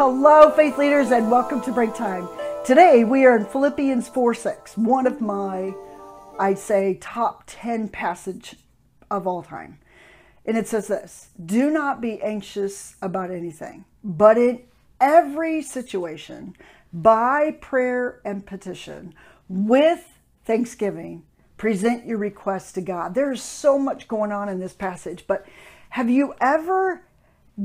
Hello, faith leaders, and welcome to Break Time. Today we are in Philippians 4 6, one of my, I'd say, top 10 passage of all time. And it says this Do not be anxious about anything, but in every situation, by prayer and petition, with thanksgiving, present your requests to God. There's so much going on in this passage, but have you ever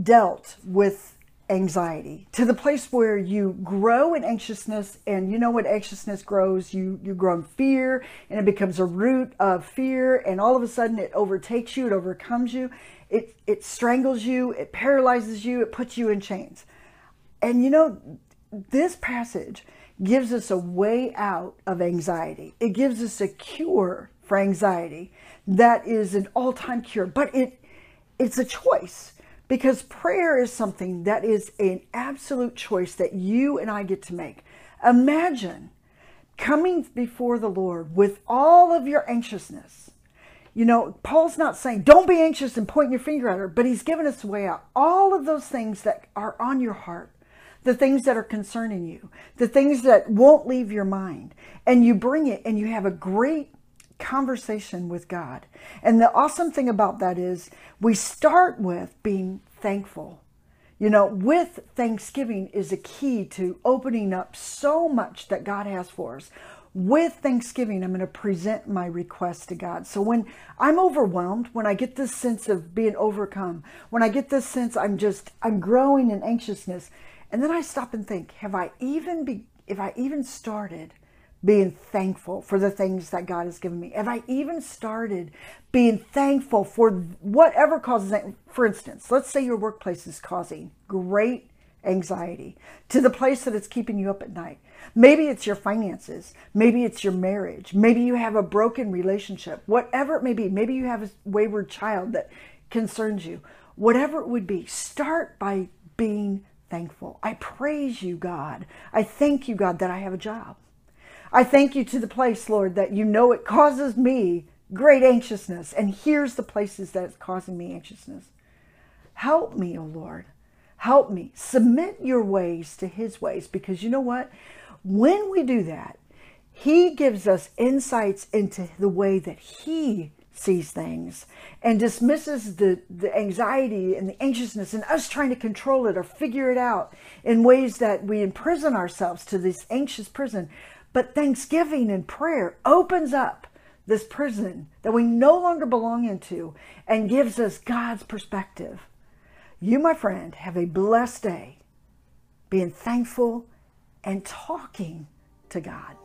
dealt with anxiety to the place where you grow in anxiousness and you know when anxiousness grows? You you grow in fear and it becomes a root of fear and all of a sudden it overtakes you it overcomes you it it strangles you it paralyzes you it puts you in chains. And you know this passage gives us a way out of anxiety. It gives us a cure for anxiety that is an all-time cure but it it's a choice because prayer is something that is an absolute choice that you and I get to make. Imagine coming before the Lord with all of your anxiousness. You know, Paul's not saying don't be anxious and point your finger at her, but he's given us a way out. All of those things that are on your heart, the things that are concerning you, the things that won't leave your mind, and you bring it and you have a great conversation with God. And the awesome thing about that is we start with being thankful. You know, with thanksgiving is a key to opening up so much that God has for us. With thanksgiving, I'm going to present my request to God. So when I'm overwhelmed, when I get this sense of being overcome, when I get this sense I'm just I'm growing in anxiousness, and then I stop and think, have I even be if I even started being thankful for the things that God has given me? Have I even started being thankful for whatever causes, for instance, let's say your workplace is causing great anxiety to the place that it's keeping you up at night. Maybe it's your finances. Maybe it's your marriage. Maybe you have a broken relationship. Whatever it may be. Maybe you have a wayward child that concerns you. Whatever it would be, start by being thankful. I praise you, God. I thank you, God, that I have a job. I thank you to the place, Lord, that you know it causes me great anxiousness. And here's the places that it's causing me anxiousness. Help me, O oh Lord. Help me. Submit your ways to his ways because you know what? When we do that, he gives us insights into the way that he sees things and dismisses the, the anxiety and the anxiousness and us trying to control it or figure it out in ways that we imprison ourselves to this anxious prison. But thanksgiving and prayer opens up this prison that we no longer belong into and gives us God's perspective. You, my friend, have a blessed day being thankful and talking to God.